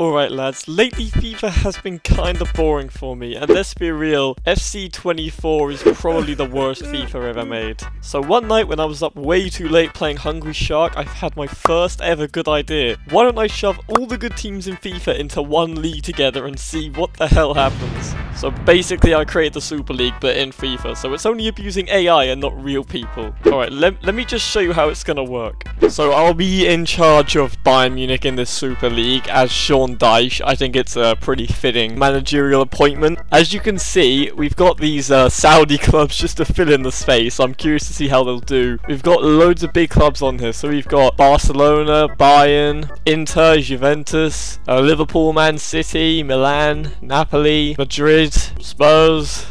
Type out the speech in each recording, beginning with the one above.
Alright lads, lately FIFA has been kinda boring for me, and let's be real, FC24 is probably the worst FIFA ever made. So one night when I was up way too late playing Hungry Shark, I had my first ever good idea. Why don't I shove all the good teams in FIFA into one league together and see what the hell happens? So basically I created the Super League but in FIFA, so it's only abusing AI and not real people. Alright, let, let me just show you how it's gonna work. So I'll be in charge of Bayern Munich in this Super League as Sean Sean Dyche. I think it's a pretty fitting managerial appointment. As you can see, we've got these uh, Saudi clubs just to fill in the space. I'm curious to see how they'll do. We've got loads of big clubs on here. So we've got Barcelona, Bayern, Inter, Juventus, uh, Liverpool, Man City, Milan, Napoli, Madrid, Spurs,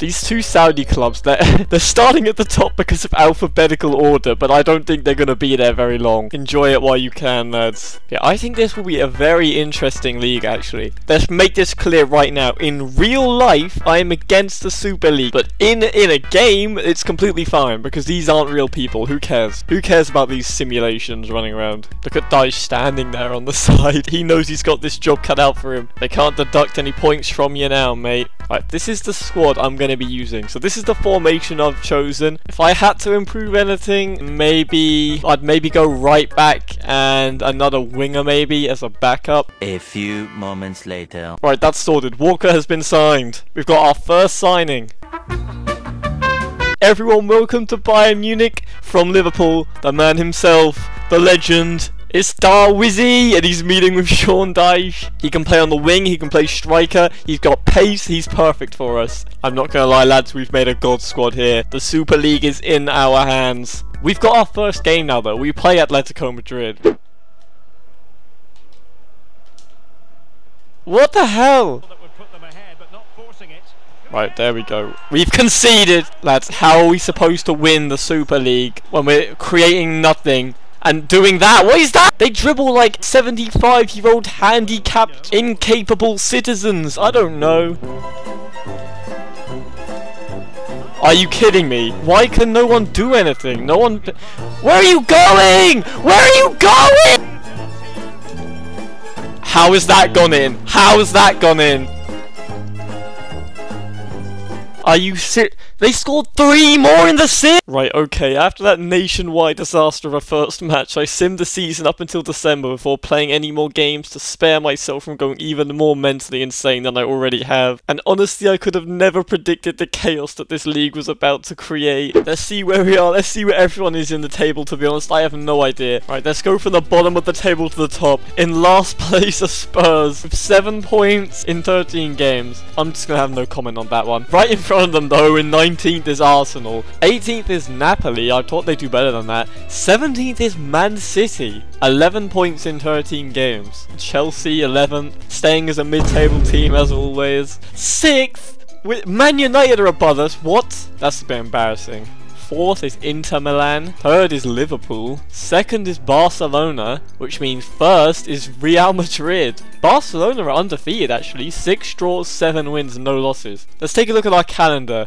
these two Saudi clubs, they're, they're starting at the top because of alphabetical order, but I don't think they're going to be there very long. Enjoy it while you can, lads. Yeah, I think this will be a very interesting league, actually. Let's make this clear right now. In real life, I am against the Super League, but in, in a game, it's completely fine, because these aren't real people. Who cares? Who cares about these simulations running around? Look at Dyche standing there on the side. He knows he's got this job cut out for him. They can't deduct any points from you now, mate. Right, this is the squad I'm going to be using. So this is the formation I've chosen. If I had to improve anything, maybe I'd maybe go right back and another winger maybe as a backup. A few moments later. Right, that's sorted. Walker has been signed. We've got our first signing. Everyone welcome to Bayern Munich from Liverpool, the man himself, the legend, it's Darwizzy, and he's meeting with Sean Dyche. He can play on the wing, he can play striker, he's got pace, he's perfect for us. I'm not gonna lie lads, we've made a god squad here. The Super League is in our hands. We've got our first game now though, we play Atletico Madrid. What the hell? Right, there we go. We've conceded! Lads, how are we supposed to win the Super League when we're creating nothing and doing that. What is that? They dribble like 75 year old handicapped incapable citizens. I don't know. Are you kidding me? Why can no one do anything? No one... Where are you going? Where are you going? How is that gone in? How has that gone in? Are you sit? They scored three more in the sim! Right, okay, after that nationwide disaster of a first match, I simmed the season up until December before playing any more games to spare myself from going even more mentally insane than I already have. And honestly, I could have never predicted the chaos that this league was about to create. Let's see where we are, let's see where everyone is in the table, to be honest, I have no idea. Right, let's go from the bottom of the table to the top. In last place are Spurs, with 7 points in 13 games. I'm just gonna have no comment on that one. Right in front of them though, in 9 19th is Arsenal. 18th is Napoli. I thought they'd do better than that. 17th is Man City. 11 points in 13 games. Chelsea 11th. Staying as a mid-table team as always. 6th. Man United are above us. What? That's a bit embarrassing. Fourth is Inter Milan. Third is Liverpool. Second is Barcelona, which means first is Real Madrid. Barcelona are undefeated actually. Six draws, seven wins, no losses. Let's take a look at our calendar.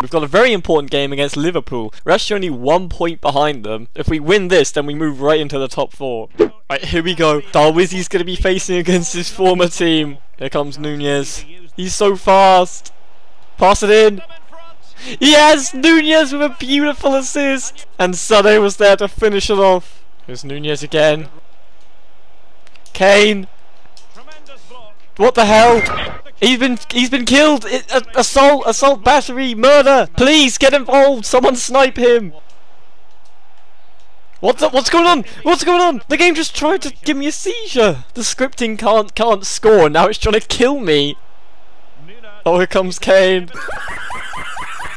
We've got a very important game against Liverpool. We're actually only one point behind them. If we win this, then we move right into the top four. Right, here we go. Darwizzy's going to be facing against his former team. Here comes Nunez. He's so fast. Pass it in. Yes! Nunez with a beautiful assist. And Sané was there to finish it off. Here's Nunez again. Kane. What the hell? He's been he's been killed. Assault, assault, battery, murder. Please get involved. Someone snipe him. What's up? What's going on? What's going on? The game just tried to give me a seizure. The scripting can't can't score. Now it's trying to kill me. Oh, here comes Kane.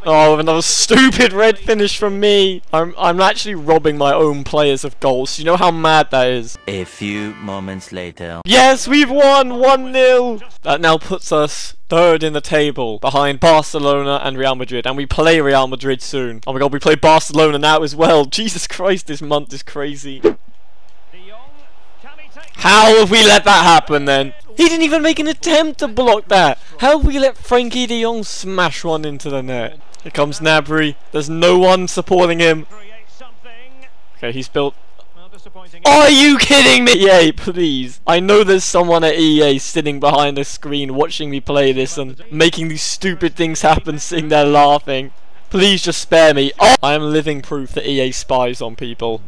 Oh, another stupid red finish from me. I'm, I'm actually robbing my own players of goals. You know how mad that is? A few moments later. Yes, we've won 1-0. That now puts us third in the table behind Barcelona and Real Madrid. And we play Real Madrid soon. Oh my god, we play Barcelona now as well. Jesus Christ, this month is crazy. How have we let that happen then? He didn't even make an attempt to block that. How have we let Frenkie de Jong smash one into the net? Here comes Gnabry. There's no one supporting him. Okay, he's built. Are you kidding me? EA, please. I know there's someone at EA sitting behind the screen watching me play this and making these stupid things happen, sitting there laughing. Please just spare me. Oh, I am living proof that EA spies on people.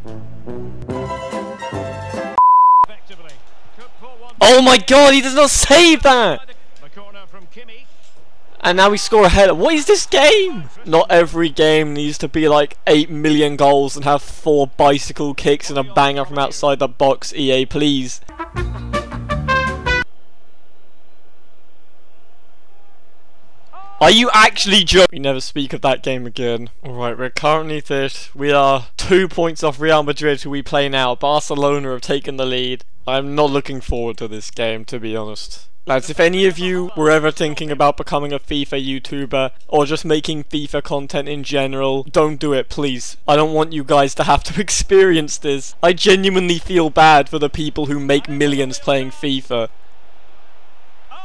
Effectively. Could pull one Oh my god, he does not save that! by the- The corner from Kimmich. And now we score a header. What is this game? Not every game needs to be like 8 million goals and have 4 bicycle kicks and a banger from outside the box, EA, please. Are you actually joking? We never speak of that game again. Alright, we're currently third. We are two points off Real Madrid, who we play now. Barcelona have taken the lead. I'm not looking forward to this game, to be honest. Lads, if any of you were ever thinking about becoming a FIFA YouTuber or just making FIFA content in general, don't do it, please. I don't want you guys to have to experience this. I genuinely feel bad for the people who make millions playing FIFA.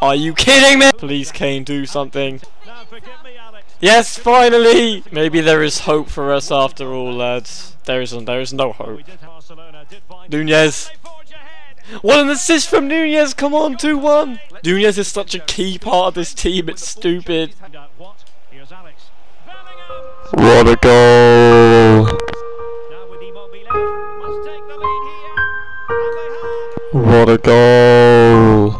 Are you kidding me? Please, Kane, do something. Yes, finally! Maybe there is hope for us after all, lads. There isn't. There is no hope. Nunez. What an assist from Nunez! Come on, 2-1! Nunez is such a key part of this team, it's stupid. What? A goal! What a goal!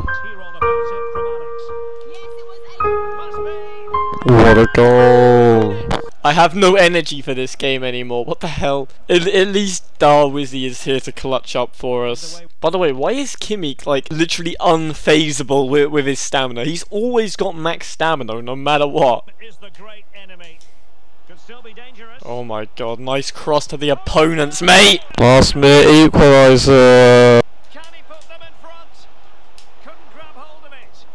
What a goal! I have no energy for this game anymore. What the hell? At, at least Darwizzy is here to clutch up for us. By the way, why is Kimmich like literally unfazable with, with his stamina? He's always got max stamina no matter what. Is the great enemy. Could still be dangerous. Oh my god, nice cross to the opponents, mate! Last minute equaliser. Can he put them in front? Couldn't grab hold of it.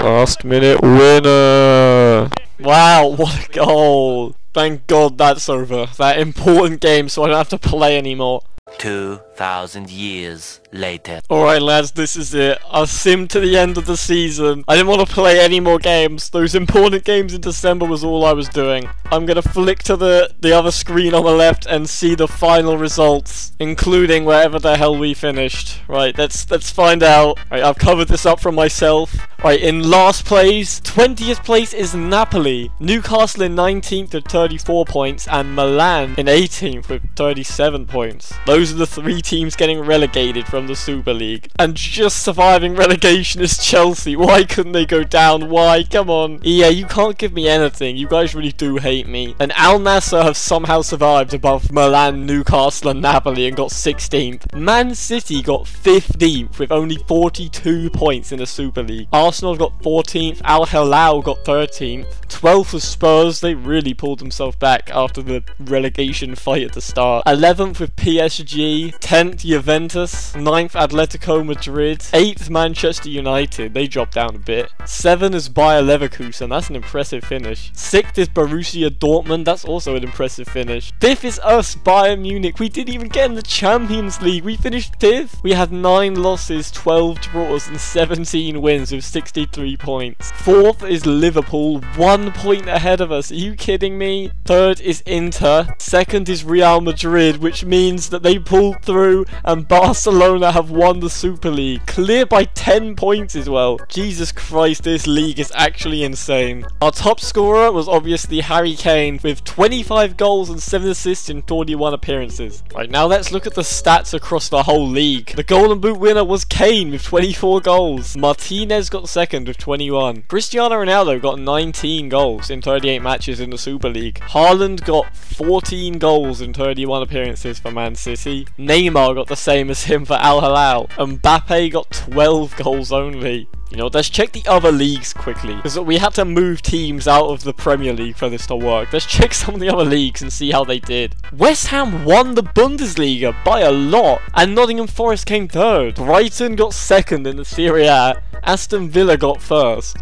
And Last minute winner. Wow, what a goal! Thank god that's over. That important game so I don't have to play anymore. 2,000 years later. Alright lads, this is it. I've simmed to the end of the season. I didn't want to play any more games. Those important games in December was all I was doing. I'm gonna flick to the, the other screen on the left and see the final results, including wherever the hell we finished. Right, let's let's find out. Right, I've covered this up from myself. Right, in last place, 20th place is Napoli. Newcastle in 19th with 34 points, and Milan in 18th with 37 points. Those are the three teams getting relegated from the Super League. And just surviving relegation is Chelsea. Why couldn't they go down? Why? Come on. Yeah, you can't give me anything. You guys really do hate me. And Al Nassr have somehow survived above Milan, Newcastle, and Napoli and got 16th. Man City got 15th with only 42 points in the Super League. Got 14th. Al Hilal got 13th. 12th was Spurs. They really pulled themselves back after the relegation fight at the start. 11th with PSG. 10th Juventus. 9th Atletico Madrid. 8th Manchester United. They dropped down a bit. 7th is Bayer Leverkusen. That's an impressive finish. 6th is Borussia Dortmund. That's also an impressive finish. 5th is us, Bayern Munich. We didn't even get in the Champions League. We finished 5th. We had 9 losses, 12 draws, and 17 wins with 63 points. 4th is Liverpool. 1 point ahead of us. Are you kidding me? 3rd is Inter. 2nd is Real Madrid, which means that they pulled through and Barcelona have won the Super League. Clear by 10 points as well. Jesus Christ, this league is actually insane. Our top scorer was obviously Harry Kane with 25 goals and 7 assists in 41 appearances. Right, now let's look at the stats across the whole league. The Golden Boot winner was Kane with 24 goals. Martinez got second with 21. Cristiano Ronaldo got 19 goals in 38 matches in the Super League. Haaland got 14 goals in 31 appearances for Man City. Neymar got the same as him for Al Hilal. Mbappe got 12 goals only. You know, let's check the other leagues quickly. Because we had to move teams out of the Premier League for this to work. Let's check some of the other leagues and see how they did. West Ham won the Bundesliga by a lot. And Nottingham Forest came third. Brighton got second in the Serie A. Aston Villa got first.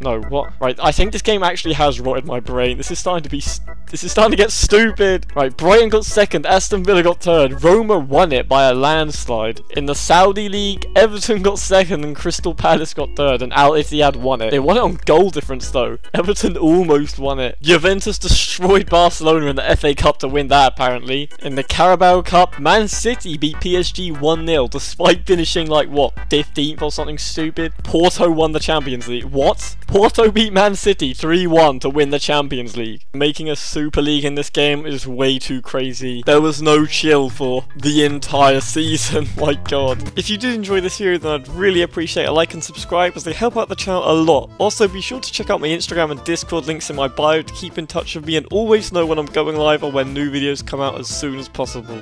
No, what? Right, I think this game actually has rotted my brain. This is starting to be... This is starting to get stupid. Right, Brighton got second, Aston Villa got third, Roma won it by a landslide. In the Saudi League, Everton got second and Crystal Palace got third, and Al Ittihad won it. They won it on goal difference though. Everton almost won it. Juventus destroyed Barcelona in the FA Cup to win that apparently. In the Carabao Cup, Man City beat PSG 1-0 despite finishing like what, 15th or something stupid. Porto won the Champions League. What? Porto beat Man City 3-1 to win the Champions League. Making a Super League in this game is way too crazy. There was no chill for the entire season, my god. If you did enjoy this video then I'd really appreciate a like and subscribe as they help out the channel a lot. Also be sure to check out my Instagram and Discord links in my bio to keep in touch with me and always know when I'm going live or when new videos come out as soon as possible.